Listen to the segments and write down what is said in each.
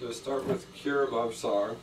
So start with Love Song.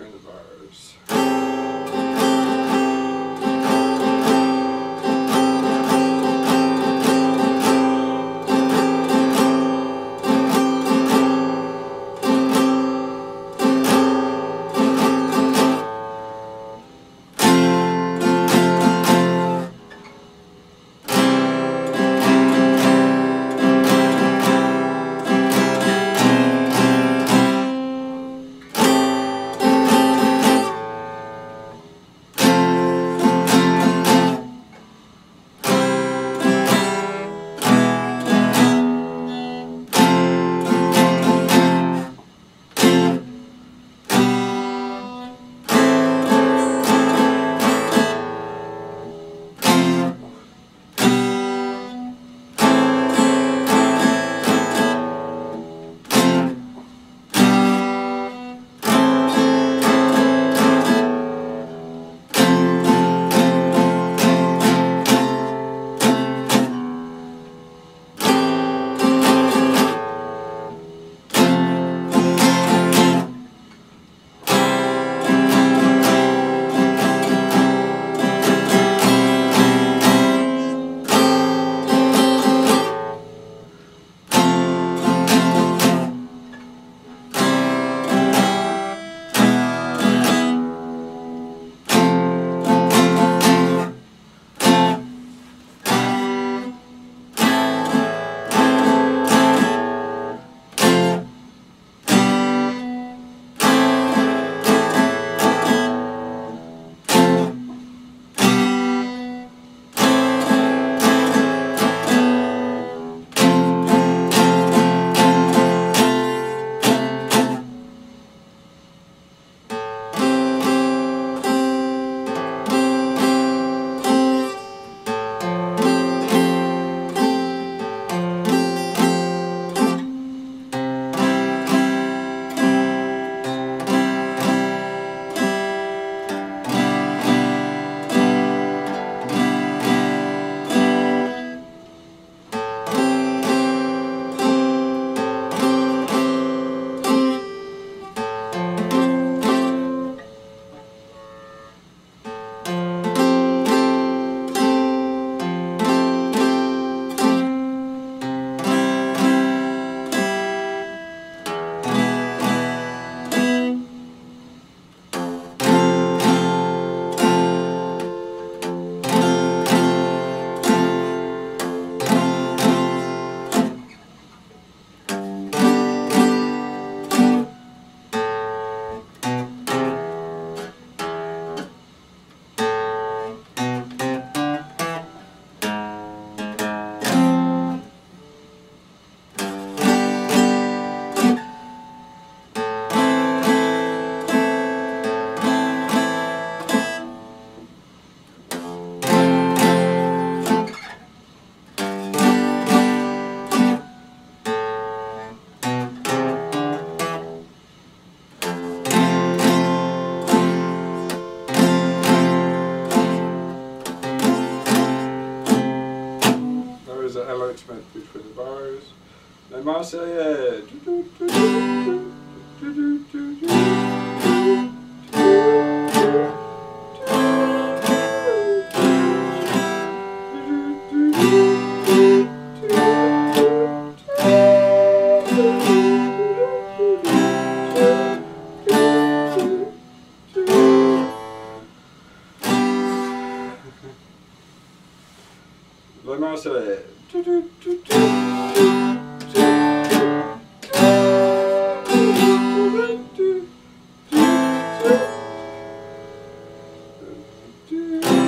Smith between the bars. Alex Smith um,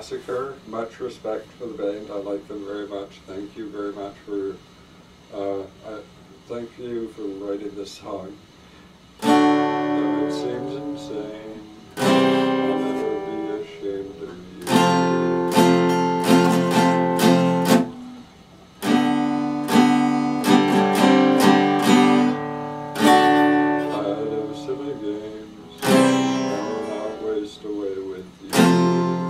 Massacre. Much respect for the band. I like them very much. Thank you very much for. Uh, I, thank you for writing this song. Though it seems insane, I'll never be ashamed of you. Tired of silly games, I will not waste away with you.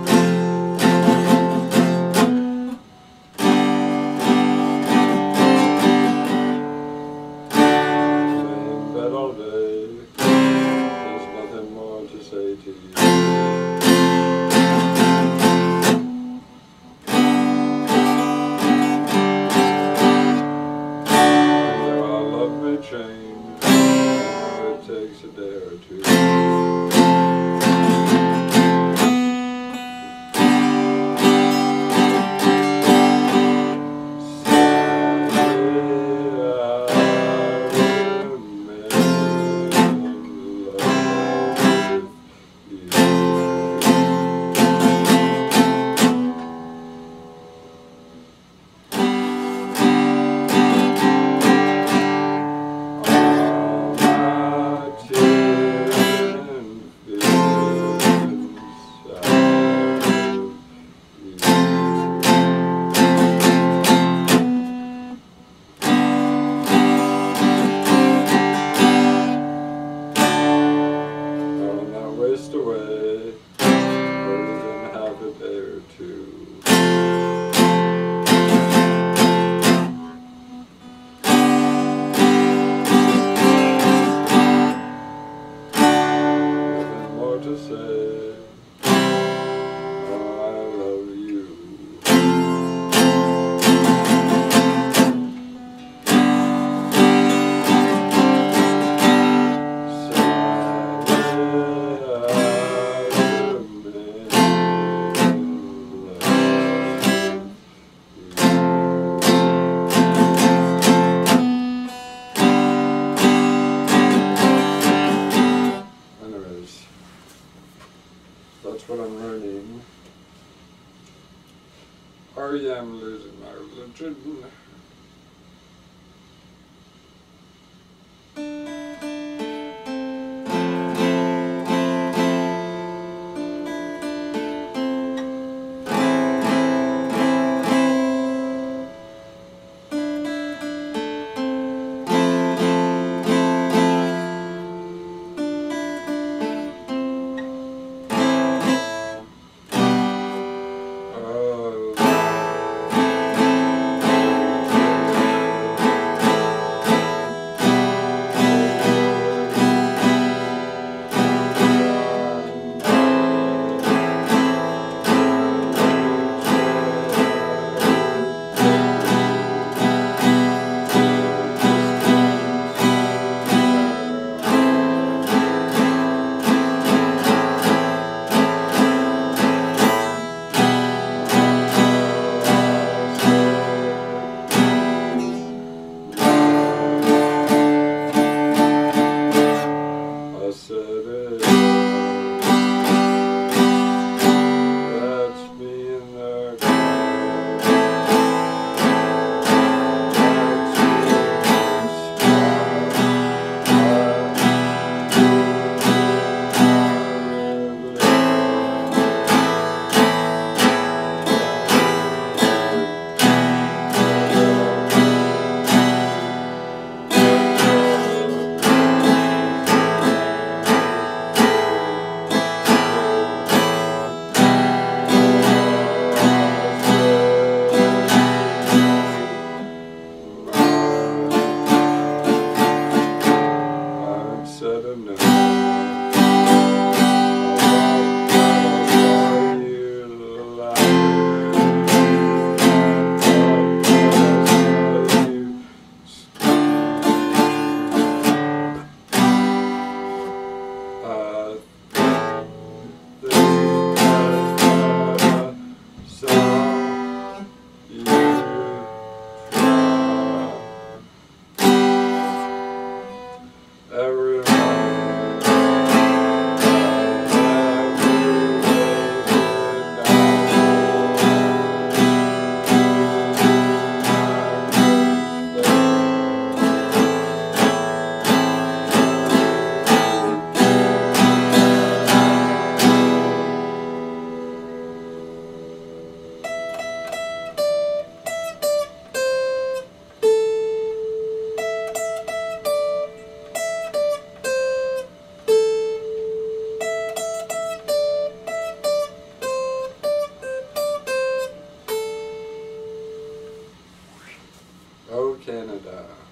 Canada. uh,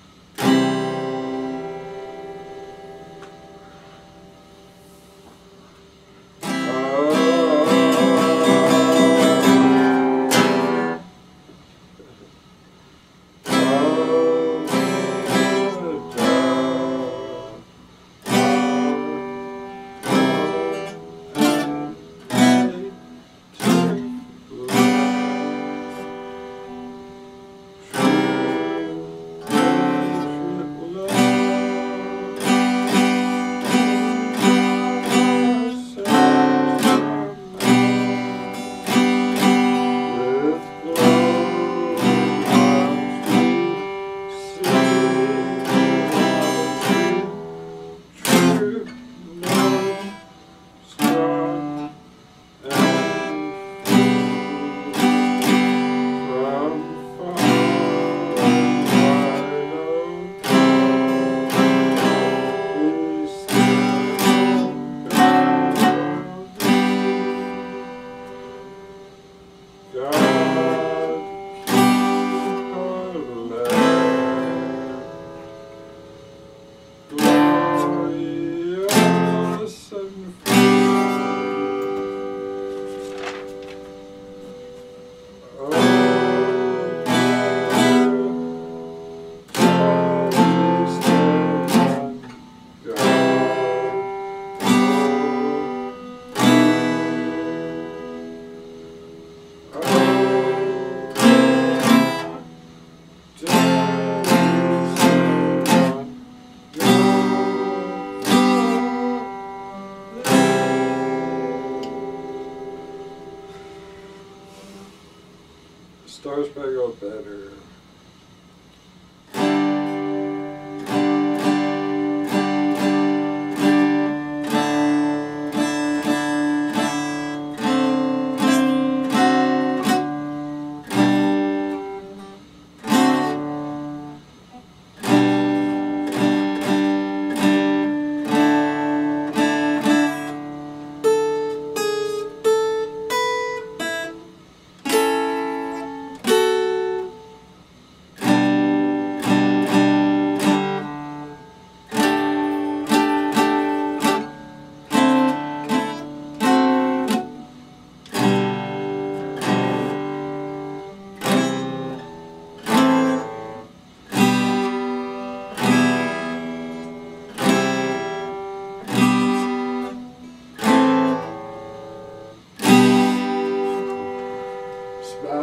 Stars. Somebody wants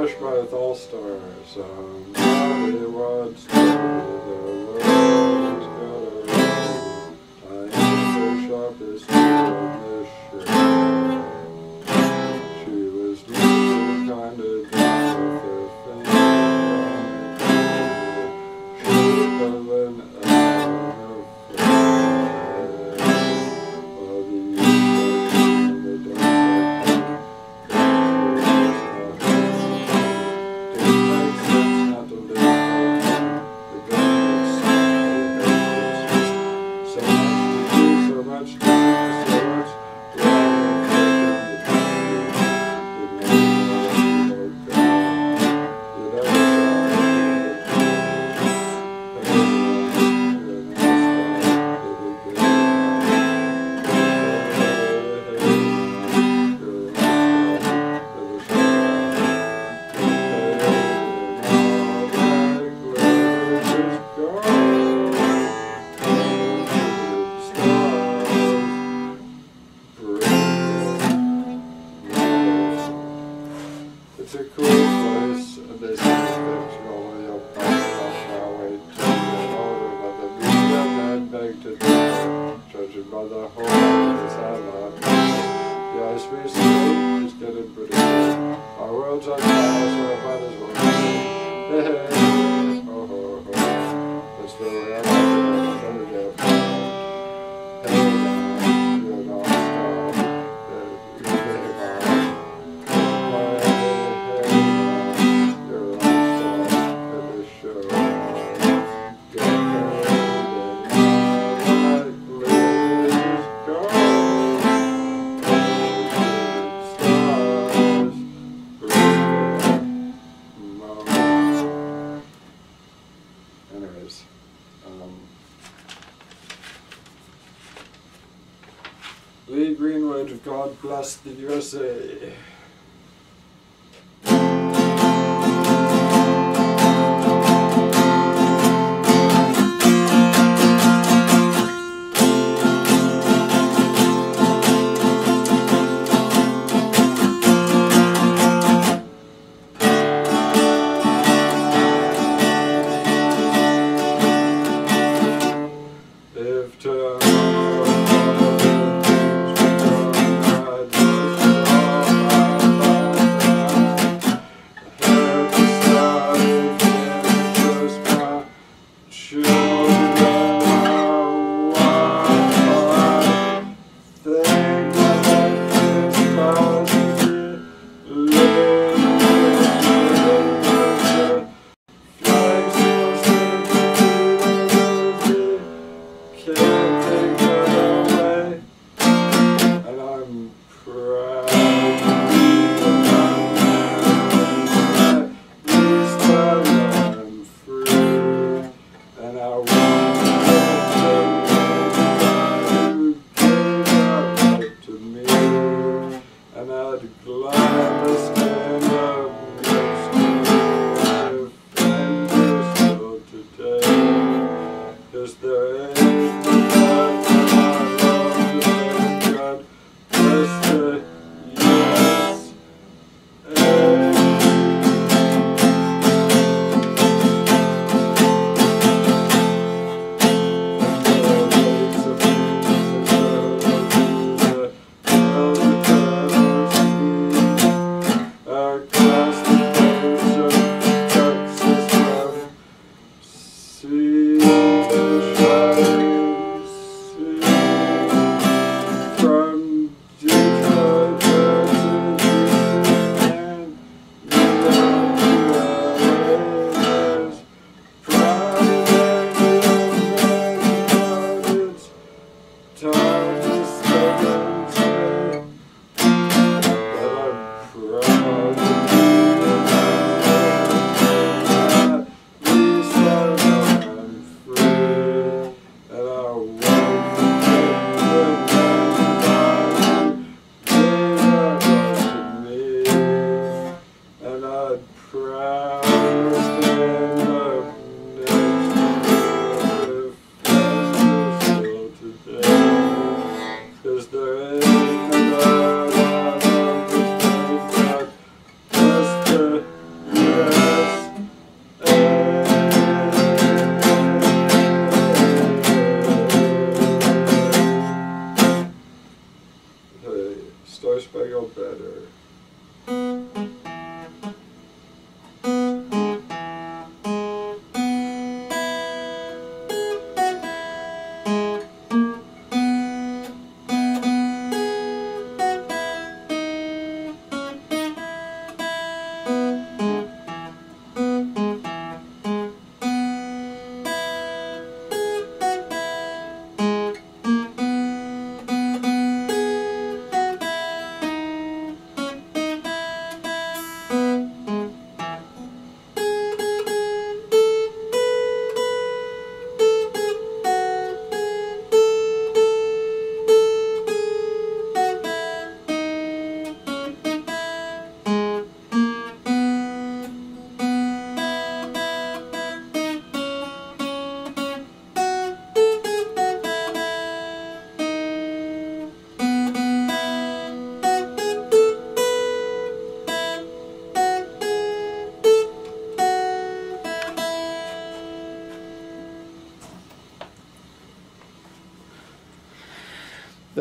youth in the dark It's a cool to die, judging by the headline. The ice we see is getting pretty good. Our world's fire, so I might as well Hey, hey, ho, ho, ho. Let's do it. Lee of God bless the USA.